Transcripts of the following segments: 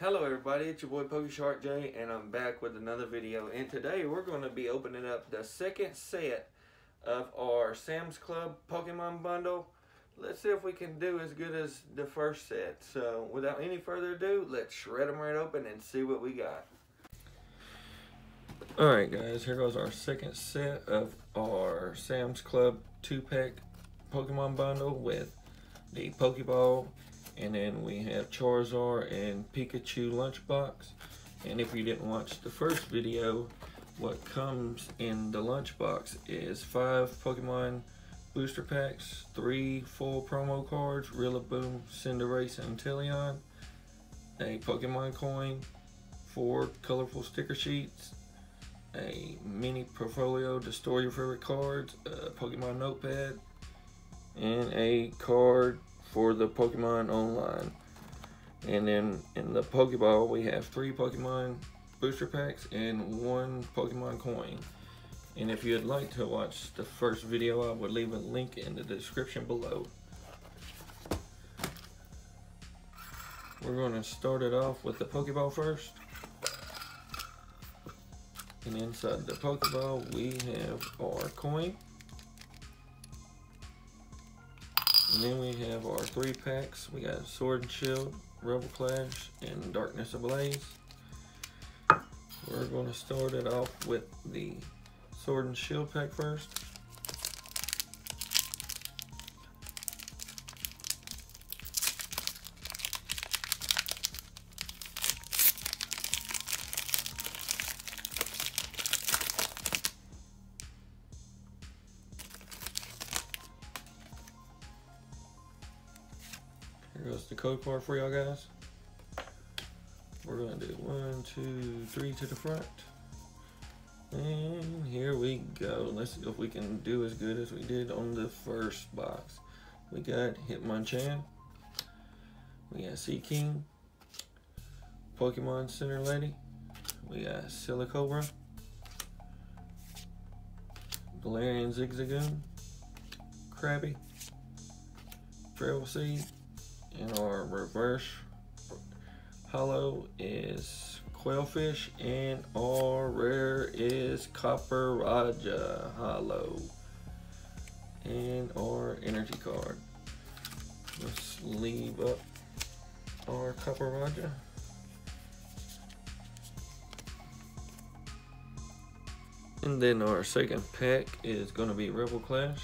Hello everybody, it's your boy Poké Shark J and I'm back with another video and today we're going to be opening up the second set of our Sam's Club Pokemon bundle. Let's see if we can do as good as the first set. So without any further ado, let's shred them right open and see what we got. Alright guys, here goes our second set of our Sam's Club 2-pack Pokemon bundle with the Pokeball and then we have Charizard and Pikachu lunchbox and if you didn't watch the first video what comes in the lunchbox is five Pokemon booster packs, three full promo cards, Rillaboom, Cinderace, and Teleon, a Pokemon coin, four colorful sticker sheets, a mini portfolio to store your favorite cards, a Pokemon notepad, and a card for the Pokemon Online. And then in the Pokeball, we have three Pokemon booster packs and one Pokemon coin. And if you'd like to watch the first video, I would leave a link in the description below. We're going to start it off with the Pokeball first. And inside the Pokeball, we have our coin. And then we have our three packs. We got Sword and Shield, Rebel Clash, and Darkness Ablaze. We're going to start it off with the Sword and Shield pack first. Goes the code card for y'all guys. We're gonna do one, two, three to the front. And here we go. Let's see if we can do as good as we did on the first box. We got Hitmonchan. We got Seaking. Pokemon Center Lady. We got Silicobra. Galarian Zigzagoon. Krabby. Travel Seed. And our reverse holo is Qwilfish and our rare is Copperajah holo. And our energy card. Let's leave up our Copperajah. And then our second pack is going to be Rebel Clash.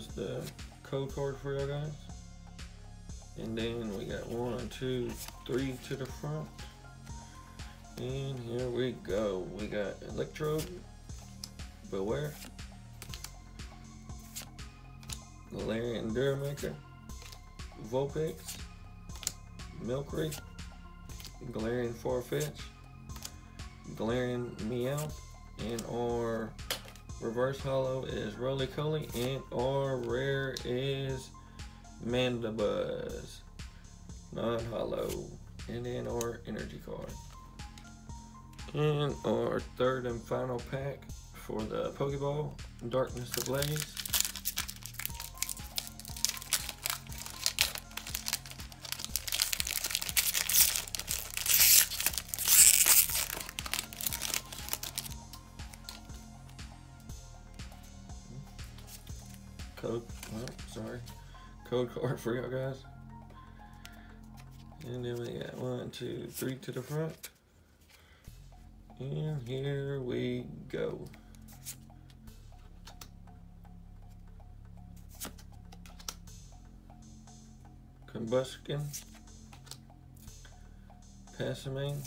Goes the code card for y'all guys. And then we got one, two, three to the front. And here we go. We got Electrode, Bewear, Galarian Darumaka, Vulpix, Milcery, Galarian Farfetch, Galarian Meowth, and our reverse holo is Rolycoly, and our rare is Mandibuzz, non holo, and then our energy card. And our third and final pack for the Pokeball, Darkness Ablaze. Code, oh, sorry, code card for y'all guys. And then we got one, two, three to the front. And here we go. Combustion, Passimian,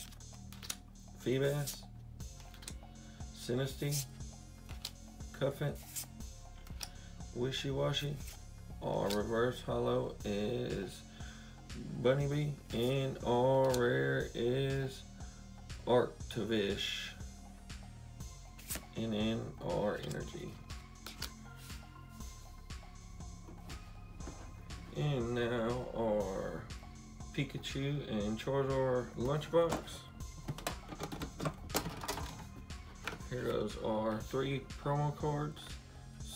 Feebas, Sinistea, Cufant, Wishiwashi, our reverse holo is Bunnybee, and our rare is Arctovish. And then our energy. And now our Pikachu and Charizard lunchbox. Here goes our three promo cards.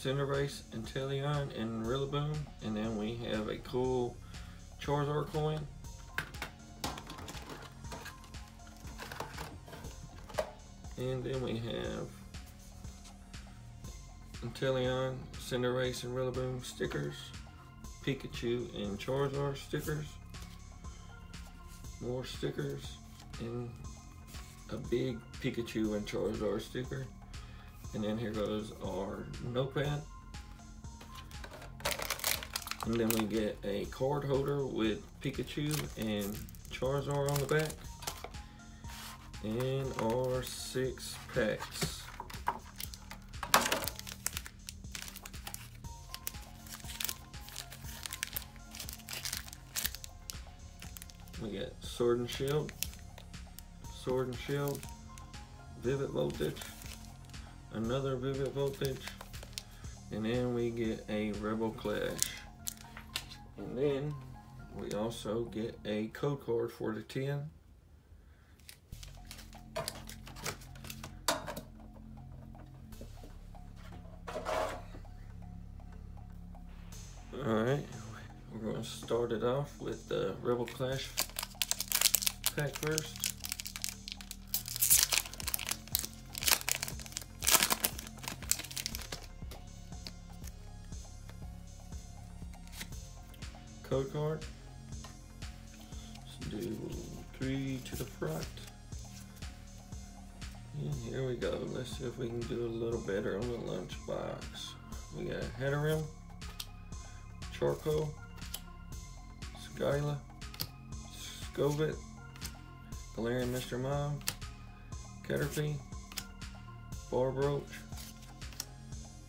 Cinderace, Inteleon, and Rillaboom. And then we have a cool Charizard coin. And then we have Inteleon, Cinderace, and Rillaboom stickers. Pikachu and Charizard stickers. More stickers. And a big Pikachu and Charizard sticker. And then here goes our notepad. And then we get a card holder with Pikachu and Charizard on the back. And our six packs. We get Sword and Shield, Sword and Shield, Vivid Voltage, another Vivid Voltage, and then we get a Rebel Clash. And then we also get a code card for the 10. Alright, we're going to start it off with the Rebel Clash pack first. Code card. Let's do three to the front. And here we go. Let's see if we can do a little better on the lunchbox. We got Hatterene, Charcoal, Skyla, Skwovet, Galarian Mr. Mime, Caterpie, Barbroach,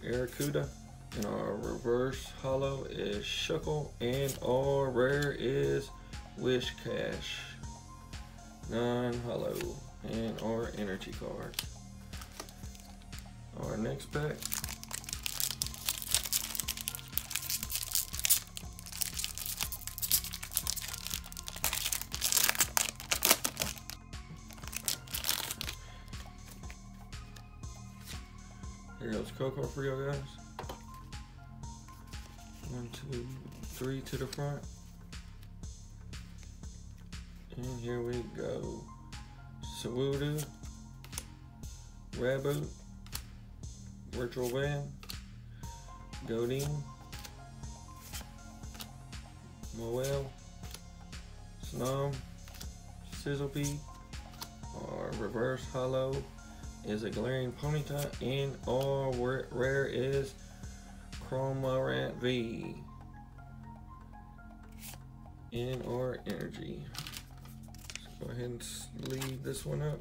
Arrokuda, and our reverse holo is Shuckle, and our rare is Wish Cash. Non-holo, and our energy card. Our next pack Here goes Coco for you guys. One, two, three to the front. And here we go. Sawudu, Raboot, Virtual Van, Godin, Moel, Snom, Sizzlipede, our reverse holo, is a Galarian Ponyta, and our rare is Cramorant V. In our energy. Let's go ahead and leave this one up.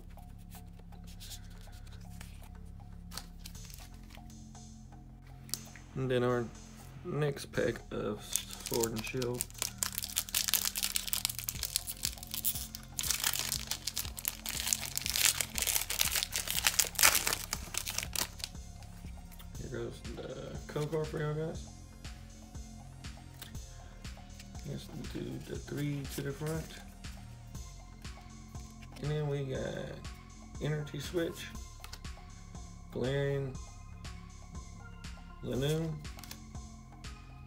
And then our next pack of Sword and Shield. Code for y'all guys. Let's do the three to the front. And then we got Energy Switch, Galarian, Linoone,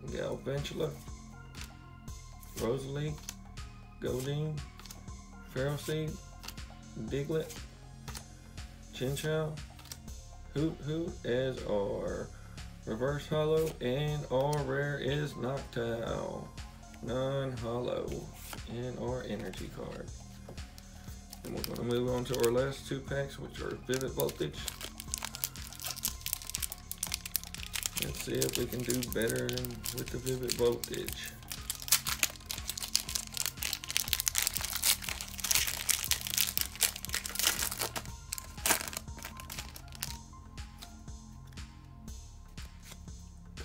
Galvantula, Roselia, Godin, Ferroseed, Diglett, Chinchou, Hoothoot as our reverse holo, and our rare is Noctowl, non-holo, and our energy card. And we're going to move on to our last two packs, which are Vivid Voltage. Let's see if we can do better with the Vivid Voltage.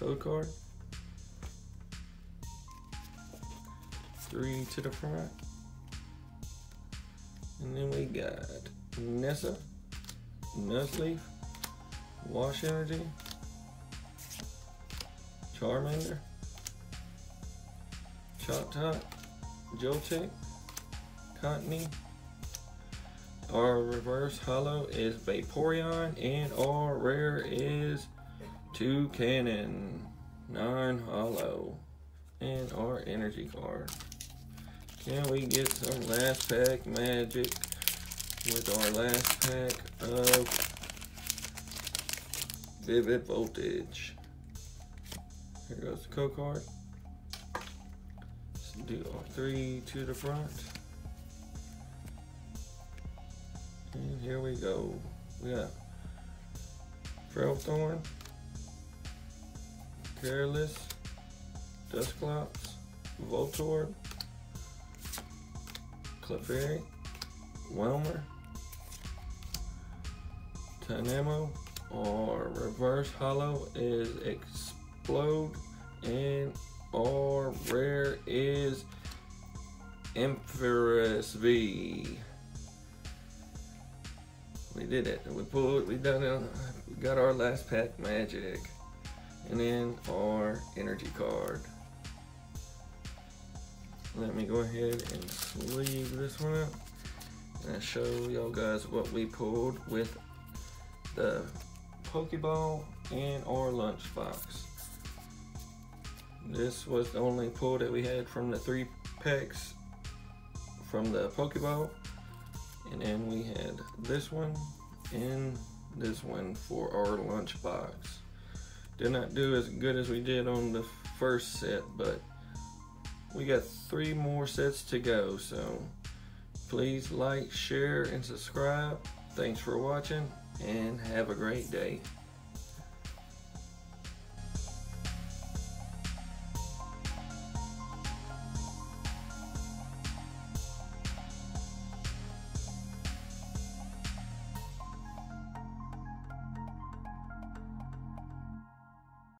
Code card. Three to the front. And then we got Nessa, Nuzleaf, Wash Energy, Charmander, Chop Top, Joltik, Cottonee. Our reverse holo is Vaporeon, and our rare is Toucannon, nine holo, and our energy card. Can we get some last pack magic with our last pack of Vivid Voltage? Here goes the code card. Let's do all three to the front. And here we go. We got Ferrothorn, Careless, Dusclops, Voltorb, Clefairy, Wilmer, Tynamo, or Reverse Holo is Explode, and our rare is Empress V. We did it. We pulled. We done it. We got our last pack magic, and then our energy card. Let me go ahead and sleeve this one up and show y'all guys what we pulled with the Pokeball and our lunchbox. This was the only pull that we had from the three packs from the Pokeball. And then we had this one and this one for our lunchbox. Did not do as good as we did on the first set, but we got three more sets to go. So please like, share, and subscribe. Thanks for watching and have a great day.